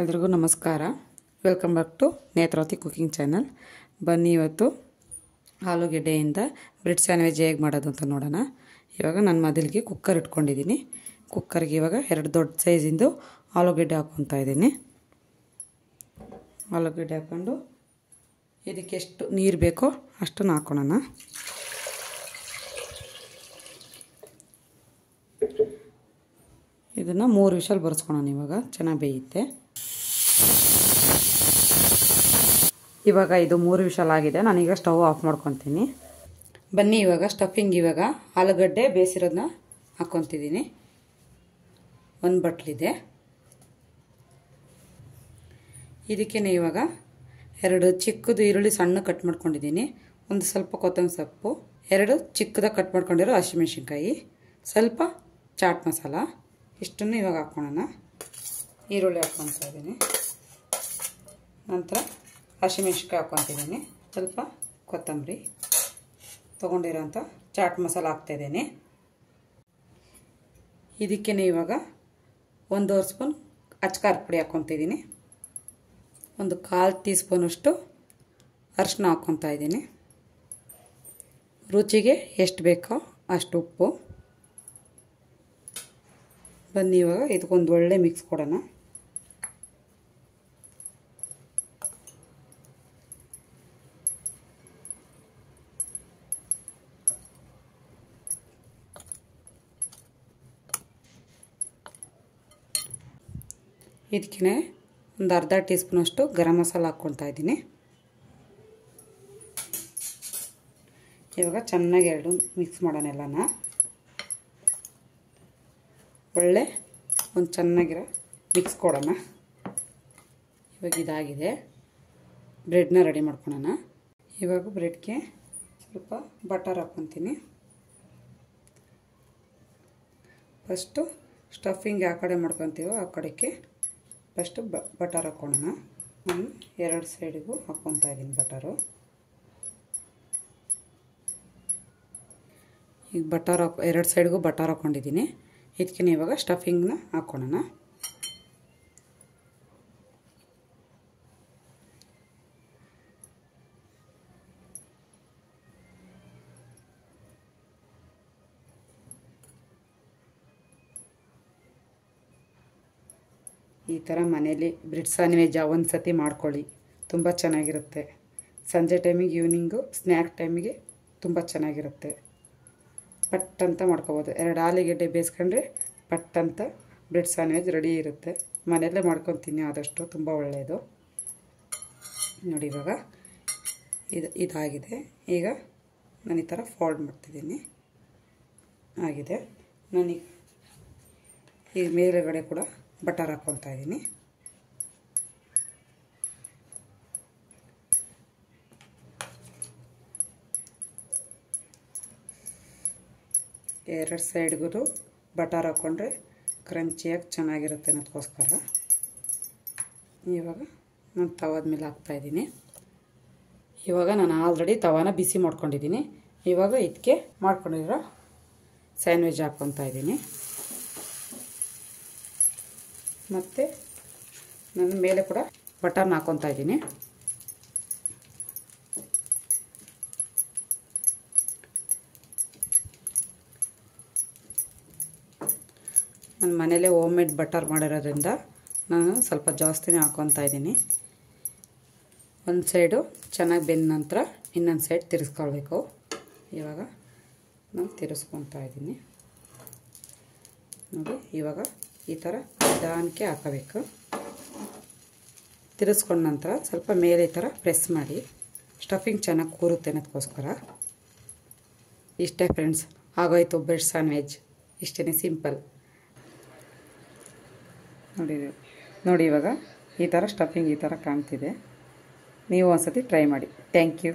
ಎಲ್ರಿಗೂ ನಮಸ್ಕಾರ. Welcome back to Netravati cooking channel ಬನ್ನಿ ಇವತ್ತು ಆಲೂಗೆಡ್ಡೆಯಿಂದ ಬ್ರೆಡ್ ಸ್ಯಾಂಡ್ವಿಚ್ ಹೇಗೆ ಮಾಡೋದು ಅಂತ ನೋಡೋಣ. ಇವಾಗ ನಾನು ಮದಲಿಗೆ ಕುಕ್ಕರ್ ಇಟ್ಕೊಂಡಿದ್ದೀನಿ. ಕುಕ್ಕರ್ಗೆ ಇವಾಗ ಎರಡು ದೊಡ್ಡ ಸೈಜಿಂದು ಆಲೂಗೆಡ್ಡೆ ಹಾಕ್ಕೊತಾ ಇದ್ದೀನಿ. ಆಲೂಗೆಡ್ಡೆ ಹಾಕ್ಕೊಂಡು ಇದಕ್ಕೆ ಎಷ್ಟು ನೀರು ಬೇಕೋ ಅಷ್ಟನ್ನು ಹಾಕ್ಕೊಳೋಣ ಇದನ್ನು ಮೂರು ವಿಷಲ್ ಬರ್ಸ್ಕೊಳೋಣ ಇವಾಗ. ಚೆನ್ನಾಗಿ ಬೇಯುತ್ತೆ. ಇವಾಗ ಇದು ಮೂರು ವಿಷಲ್ ಆಗಿದೆ. ನಾನೀಗ ಸ್ಟವ್ ಆಫ್ ಮಾಡ್ಕೊತೀನಿ. ಬನ್ನಿ, ಇವಾಗ ಸ್ಟಫಿಂಗ್ ಇವಾಗ. ಆಲೂಗಡ್ಡೆ ಬೇಯಿಸಿರೋದನ್ನ ಹಾಕ್ಕೊತಿದ್ದೀನಿ. ಒಂದು ಬಟ್ಲಿದೆ. ಇದಕ್ಕೆ ಇವಾಗ ಎರಡು ಚಿಕ್ಕದು ಈರುಳ್ಳಿ ಸಣ್ಣ ಕಟ್ ಮಾಡ್ಕೊಂಡಿದ್ದೀನಿ. ಒಂದು ಸ್ವಲ್ಪ ಕೊತ್ತಂಬರಿ ಸೊಪ್ಪು, ಎರಡು ಚಿಕ್ಕದಾಗಿ ಕಟ್ ಮಾಡ್ಕೊಂಡಿರೋ ಹಸಿಮೆಣ್ಸಿನ್ಕಾಯಿ, ಸ್ವಲ್ಪ ಚಾಟ್ ಮಸಾಲ. ಇಷ್ಟನ್ನು ಇವಾಗ ಹಾಕ್ಕೊಳೋಣ. ಈರುಳ್ಳಿ ಹಾಕ್ಕೊತಾ ಇದ್ದೀನಿ. ನಂತರ ಹಸಿಮೆಣ್ಸಿನ್ಕಾಯಿ ಹಾಕ್ಕೊತಿದ್ದೀನಿ ಸ್ವಲ್ಪ ಕೊತ್ತಂಬರಿ ತೊಗೊಂಡಿರೋಂಥ ಚಾಟ್ ಮಸಾಲ ಹಾಕ್ತಾಯಿದ್ದೀನಿ ಇದಕ್ಕೆ ಇವಾಗ ಒಂದೂವರೆ ಸ್ಪೂನ್ ಅಚ್ಕಾರ ಪುಡಿ ಹಾಕ್ಕೊತಿದ್ದೀನಿ ಒಂದು ಕಾಲು ಟೀ ಸ್ಪೂನಷ್ಟು ಅರಿಶಿನ ಹಾಕ್ಕೊತಾ ಇದ್ದೀನಿ ರುಚಿಗೆ ಎಷ್ಟು ಬೇಕೋ ಅಷ್ಟು ಉಪ್ಪು. ಬನ್ನಿ ಇವಾಗ ಇದಕ್ಕೊಂದು ಒಳ್ಳೆ ಮಿಕ್ಸ್ ಕೊಡೋಣ. ಇದಕ್ಕೆ ಒಂದು ಅರ್ಧ ಟೀ ಸ್ಪೂನಷ್ಟು ಗರಂ ಮಸಾಲ ಹಾಕ್ಕೊಳ್ತಾ ಇದ್ದೀನಿ. ಇವಾಗ ಚೆನ್ನಾಗಿ ಎರಡು ಮಿಕ್ಸ್ ಮಾಡೋಣ ಎಲ್ಲನ. ಒಳ್ಳೆ ಒಂದು ಚೆನ್ನಾಗಿರೋ ಮಿಕ್ಸ್ ಕೊಡೋಣ. ಇವಾಗ ಇದಾಗಿದೆ. ಬ್ರೆಡ್ನ ರೆಡಿ ಮಾಡ್ಕೊಳೋಣ. ಇವಾಗ ಬ್ರೆಡ್ಗೆ ಸ್ವಲ್ಪ ಬಟರ್ ಹಾಕ್ಕೊತೀನಿ. ಫಸ್ಟು ಸ್ಟಫಿಂಗ್ ಯಾವ ಕಡೆ ಮಾಡ್ಕೊತೀವೋ ಆ ಕಡೆಗೆ ಫಸ್ಟು ಬಟರ್ ಹಾಕ್ಕೊಳ್ಳೋಣ ನಾನು ಎರಡು ಸೈಡಿಗೂ ಹಾಕ್ಕೊತಾ ಇದ್ದೀನಿ ಬಟರು. ಈಗ ಬಟರ್ ಹಾಕ್, ಎರಡು ಸೈಡ್ಗೂ ಬಟರ್ ಹಾಕ್ಕೊಂಡಿದ್ದೀನಿ ಇದಕ್ಕೆ ಇವಾಗ ಸ್ಟಫಿಂಗ್ನ ಹಾಕ್ಕೊಳ್ಳೋಣ ಈ ಥರ ಮನೇಲಿ ಬ್ರೆಡ್ ಸ್ಯಾಂಡ್ವಿಚ್ ಒಂದು ಸತಿ ಮಾಡ್ಕೊಳ್ಳಿ. ತುಂಬ ಚೆನ್ನಾಗಿರುತ್ತೆ. ಸಂಜೆ ಟೈಮಿಗೆ ಈವ್ನಿಂಗು ಸ್ನ್ಯಾಕ್ ಟೈಮಿಗೆ ತುಂಬ ಚೆನ್ನಾಗಿರುತ್ತೆ. ಪಟ್ ಅಂತ ಮಾಡ್ಕೋಬೋದು. ಎರಡು ಆಲೂಗೆಡ್ಡೆ ಬೇಯಿಸ್ಕೊಂಡ್ರೆ ಪಟ್ ಅಂತ ಬ್ರೆಡ್ ಸ್ಯಾಂಡ್ವಿಚ್ ರೆಡಿ ಇರುತ್ತೆ. ಮನೆಯಲ್ಲೇ ಮಾಡ್ಕೊತೀನಿ ಆದಷ್ಟು ತುಂಬ ಒಳ್ಳೆಯದು ನೋಡಿ ಇವಾಗ ಇದು ಇದಾಗಿದೆ. ಈಗ ನಾನು ಈ ಥರ ಫೋಲ್ಡ್ ಮಾಡ್ತಿದ್ದೀನಿ. ಆಗಿದೆ. ನಾನೀಗ ಈಗ ಮೇಲುಗಡೆ ಕೂಡ ಬಟರ್ ಹಾಕ್ಕೊತಾ ಇದ್ದೀನಿ. ಎರಡು ಸೈಡ್ಗೂ ಬಟರ್ ಹಾಕ್ಕೊಂಡ್ರೆ ಕ್ರಂಚಿಯಾಗಿ ಚೆನ್ನಾಗಿರುತ್ತೆ ಅನ್ನೋದಕ್ಕೋಸ್ಕರ ಇವಾಗ ನಾನು ತವಾದ ಮೇಲೆ ಹಾಕ್ತಾಯಿದ್ದೀನಿ ಇವಾಗ ನಾನು ಆಲ್ರೆಡಿ ತವಾನ ಬಿಸಿ ಮಾಡ್ಕೊಂಡಿದ್ದೀನಿ. ಇವಾಗ ಇದಕ್ಕೆ ಮಾಡ್ಕೊಂಡಿರೋ ಸ್ಯಾಂಡ್ವಿಚ್ ಹಾಕ್ಕೊತಾ ಇದ್ದೀನಿ. ಮತ್ತು ನನ್ನ ಮೇಲೆ ಕೂಡ ಬಟನ್ ಹಾಕ್ಕೊತಾ ಇದ್ದೀನಿ. ನನ್ನ ಮನೇಲೇ ಹೋಮ್ ಮೇಡ್ ಬಟರ್ ಮಾಡಿರೋದ್ರಿಂದ ನಾನು ಸ್ವಲ್ಪ ಜಾಸ್ತಿನೇ ಹಾಕ್ಕೊತಾ ಇದ್ದೀನಿ. ಒಂದು ಸೈಡು ಚೆನ್ನಾಗಿ ಬೆಂದ ನಂತರ ಇನ್ನೊಂದು ಸೈಡ್ ತಿರ್ಸ್ಕೊಳ್ಬೇಕು. ಇವಾಗ ನಾನು ತಿರ್ಸ್ಕೊತಾ ಇದ್ದೀನಿ. ನೋಡಿ, ಇವಾಗ ಈ ಥರ ನಿಧಾನಕ್ಕೆ ಹಾಕಬೇಕು. ತಿರ್ಸ್ಕೊಂಡ ನಂತರ ಸ್ವಲ್ಪ ಮೇಲೆ ಈ ಥರ ಪ್ರೆಸ್ ಮಾಡಿ. ಸ್ಟಫಿಂಗ್ ಚೆನ್ನಾಗಿ ಕೂರುತ್ತೆ ಅನ್ನೋದಕ್ಕೋಸ್ಕರ. ಇಷ್ಟೇ ಫ್ರೆಂಡ್ಸ್, ಆಗೋಯ್ತು ಬ್ರೆಡ್ ಸ್ಯಾಂಡ್ವಿಚ್. ಇಷ್ಟೇ ಸಿಂಪಲ್. ನೋಡಿ ನೋಡಿ ಇವಾಗ ಈ ಥರ ಸ್ಟಫಿಂಗ್ ಈ ಥರ ಕಾಣ್ತಿದೆ. ನೀವು ಒಂದ್ಸತಿ ಟ್ರೈ ಮಾಡಿ. Thank you.